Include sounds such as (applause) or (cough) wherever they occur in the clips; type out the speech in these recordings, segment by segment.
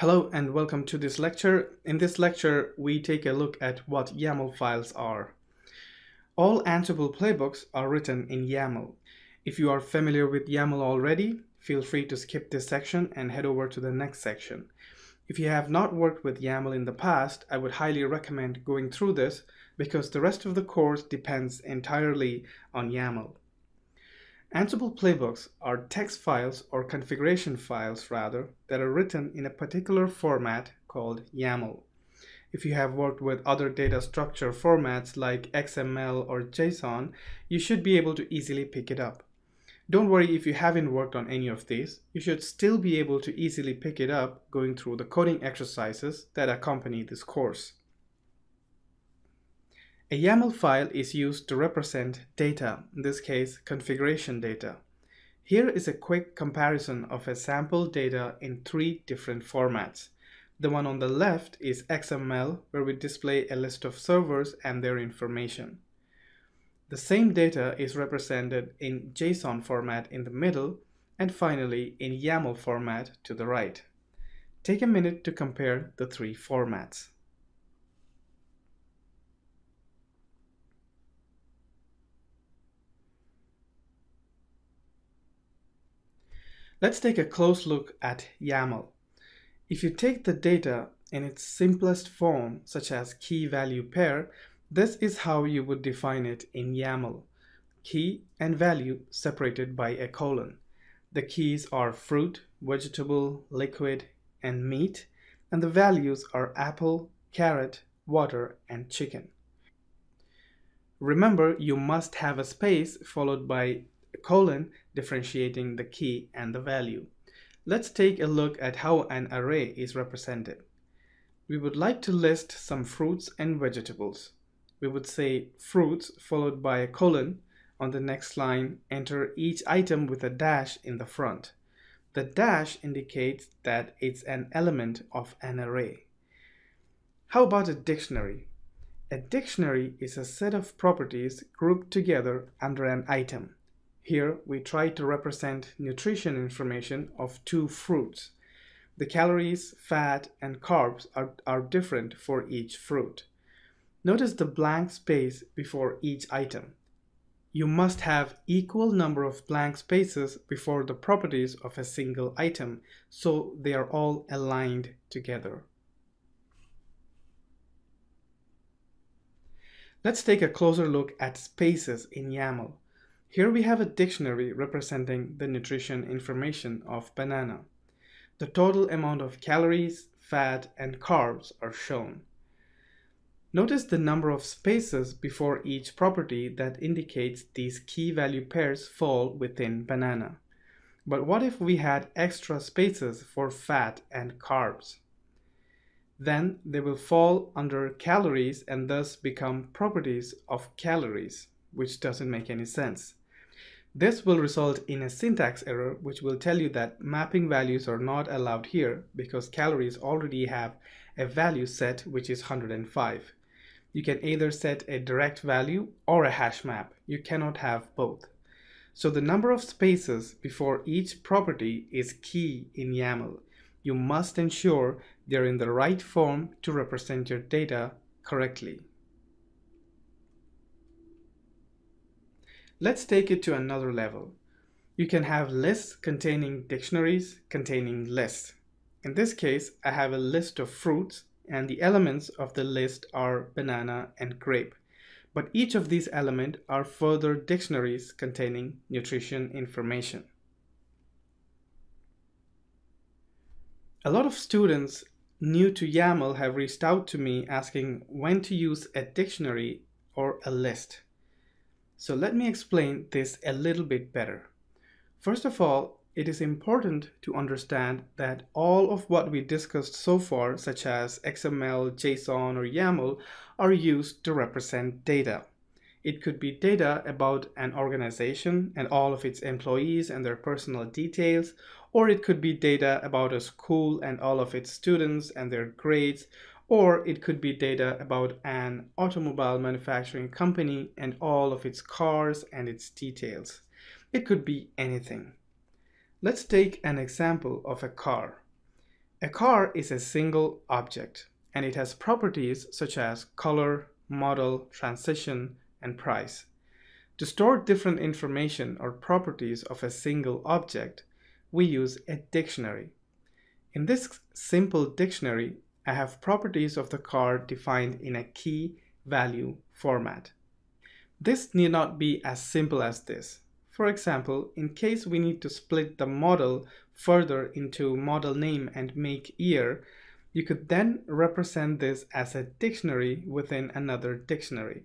Hello and welcome to this lecture. In this lecture, we take a look at what YAML files are. All Ansible playbooks are written in YAML. If you are familiar with YAML already, feel free to skip this section and head over to the next section. If you have not worked with YAML in the past, I would highly recommend going through this because the rest of the course depends entirely on YAML. Ansible playbooks are text files or configuration files rather that are written in a particular format called YAML. If you have worked with other data structure formats like XML or JSON, you should be able to easily pick it up. Don't worry if you haven't worked on any of these, you should still be able to easily pick it up going through the coding exercises that accompany this course. A YAML file is used to represent data, in this case configuration data. Here is a quick comparison of a sample data in three different formats. The one on the left is XML where we display a list of servers and their information. The same data is represented in JSON format in the middle and finally in YAML format to the right. Take a minute to compare the three formats. Let's take a close look at YAML. If you take the data in its simplest form, such as key value pair, this is how you would define it in YAML. Key and value separated by a colon. The keys are fruit, vegetable, liquid, and meat, and the values are apple, carrot, water, and chicken. Remember, you must have a space followed by colon differentiating the key and the value. Let's take a look at how an array is represented. We would like to list some fruits and vegetables. We would say fruits followed by a colon. On the next line, enter each item with a dash in the front. The dash indicates that it's an element of an array. How about a dictionary? A dictionary is a set of properties grouped together under an item. Here we try to represent nutrition information of two fruits. The calories, fat, and carbs are, are different for each fruit. Notice the blank space before each item. You must have equal number of blank spaces before the properties of a single item so they are all aligned together. Let's take a closer look at spaces in YAML. Here we have a dictionary representing the nutrition information of banana. The total amount of calories, fat, and carbs are shown. Notice the number of spaces before each property that indicates these key value pairs fall within banana. But what if we had extra spaces for fat and carbs? Then they will fall under calories and thus become properties of calories, which doesn't make any sense. This will result in a syntax error which will tell you that mapping values are not allowed here because calories already have a value set which is 105. You can either set a direct value or a hash map. You cannot have both. So the number of spaces before each property is key in YAML. You must ensure they're in the right form to represent your data correctly. Let's take it to another level. You can have lists containing dictionaries containing lists. In this case, I have a list of fruits and the elements of the list are banana and grape. But each of these elements are further dictionaries containing nutrition information. A lot of students new to YAML have reached out to me asking when to use a dictionary or a list. So let me explain this a little bit better. First of all, it is important to understand that all of what we discussed so far, such as XML, JSON, or YAML, are used to represent data. It could be data about an organization and all of its employees and their personal details, or it could be data about a school and all of its students and their grades, or it could be data about an automobile manufacturing company and all of its cars and its details. It could be anything. Let's take an example of a car. A car is a single object and it has properties such as color, model, transition, and price. To store different information or properties of a single object, we use a dictionary. In this simple dictionary, I have properties of the car defined in a key value format. This need not be as simple as this. For example, in case we need to split the model further into model name and make year, you could then represent this as a dictionary within another dictionary.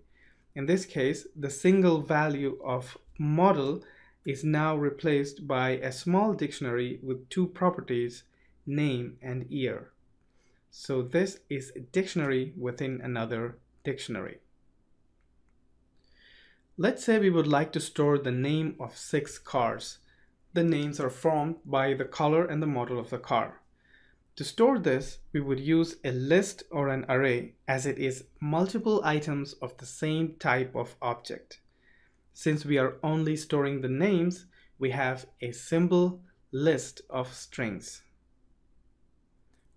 In this case, the single value of model is now replaced by a small dictionary with two properties, name and year. So this is a dictionary within another dictionary. Let's say we would like to store the name of six cars. The names are formed by the color and the model of the car. To store this, we would use a list or an array as it is multiple items of the same type of object. Since we are only storing the names, we have a simple list of strings.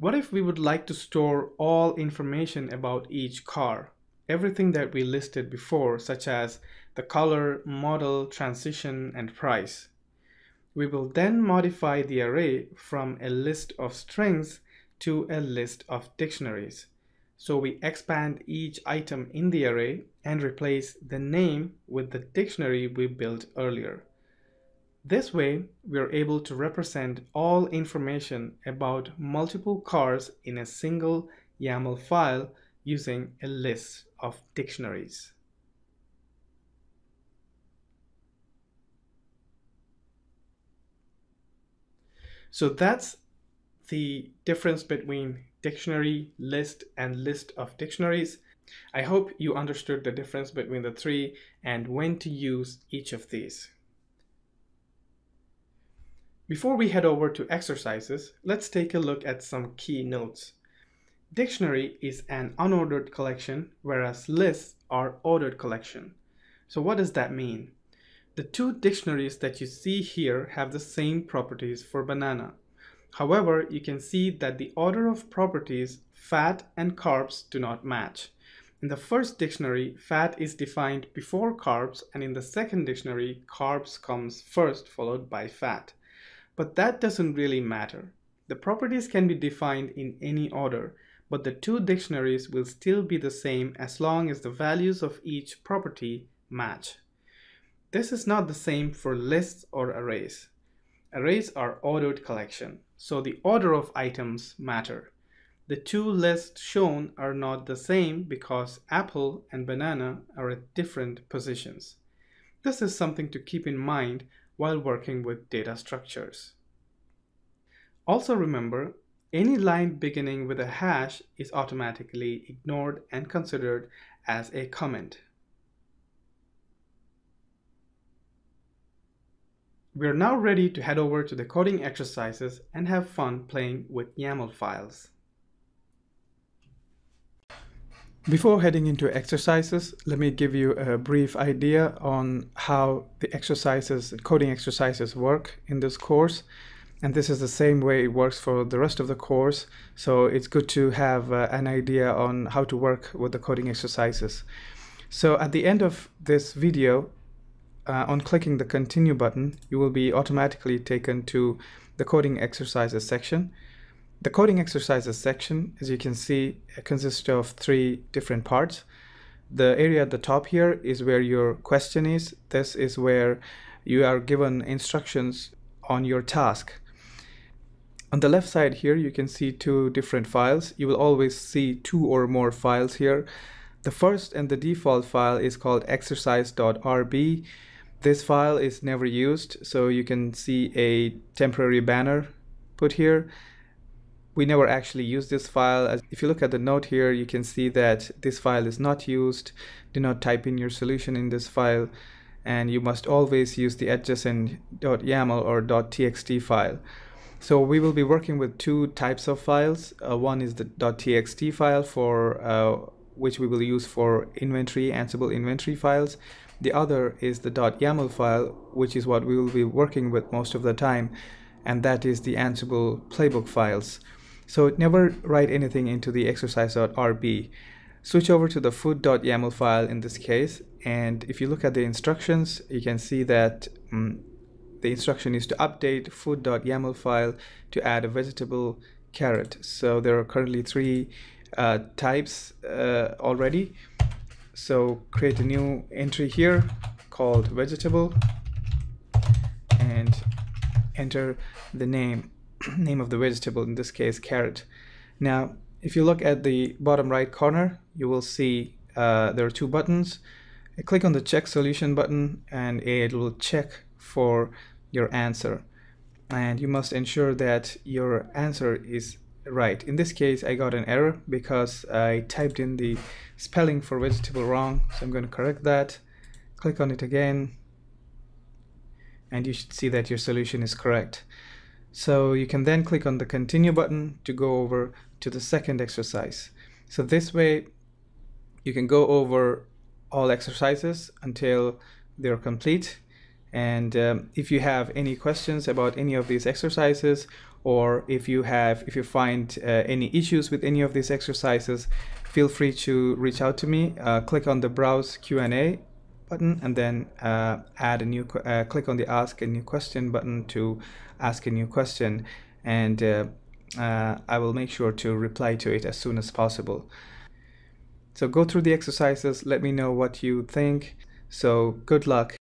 What if we would like to store all information about each car? Everything that we listed before, such as the color, model, transition, and price. We will then modify the array from a list of strings to a list of dictionaries. So we expand each item in the array and replace the name with the dictionary we built earlier. This way, we are able to represent all information about multiple cars in a single YAML file using a list of dictionaries. So that's the difference between dictionary, list, and list of dictionaries. I hope you understood the difference between the three and when to use each of these. Before we head over to exercises, let's take a look at some key notes. Dictionary is an unordered collection, whereas lists are ordered collection. So what does that mean? The two dictionaries that you see here have the same properties for banana. However, you can see that the order of properties fat and carbs do not match. In the first dictionary, fat is defined before carbs and in the second dictionary, carbs comes first followed by fat. But that doesn't really matter. The properties can be defined in any order, but the two dictionaries will still be the same as long as the values of each property match. This is not the same for lists or arrays. Arrays are ordered collection, so the order of items matter. The two lists shown are not the same because apple and banana are at different positions. This is something to keep in mind while working with data structures. Also remember, any line beginning with a hash is automatically ignored and considered as a comment. We are now ready to head over to the coding exercises and have fun playing with YAML files. Before heading into exercises, let me give you a brief idea on how the exercises, coding exercises work in this course. And this is the same way it works for the rest of the course. So it's good to have uh, an idea on how to work with the coding exercises. So at the end of this video, uh, on clicking the continue button, you will be automatically taken to the coding exercises section. The coding exercises section, as you can see, consists of three different parts. The area at the top here is where your question is. This is where you are given instructions on your task. On the left side here, you can see two different files. You will always see two or more files here. The first and the default file is called exercise.rb this file is never used, so you can see a temporary banner put here. We never actually use this file. If you look at the note here, you can see that this file is not used. Do not type in your solution in this file, and you must always use the adjacent .yaml or .txt file. So we will be working with two types of files. Uh, one is the .txt file for uh, which we will use for inventory, Ansible inventory files. The other is the .yaml file, which is what we will be working with most of the time, and that is the Ansible playbook files. So never write anything into the exercise.rb. Switch over to the food.yaml file in this case, and if you look at the instructions, you can see that um, the instruction is to update food.yaml file to add a vegetable carrot. So there are currently three uh, types uh, already. So create a new entry here called vegetable and enter the name (clears throat) name of the vegetable in this case carrot. Now if you look at the bottom right corner you will see uh, there are two buttons. Click on the check solution button and it will check for your answer. And you must ensure that your answer is right. In this case I got an error because I typed in the spelling for vegetable wrong. So I'm going to correct that. Click on it again and you should see that your solution is correct so you can then click on the continue button to go over to the second exercise. So this way you can go over all exercises until they're complete. And um, if you have any questions about any of these exercises or if you have if you find uh, any issues with any of these exercises feel free to reach out to me. Uh, click on the browse Q&A button and then uh, add a new uh, click on the ask a new question button to ask a new question. And uh, uh, I will make sure to reply to it as soon as possible. So go through the exercises. Let me know what you think. So good luck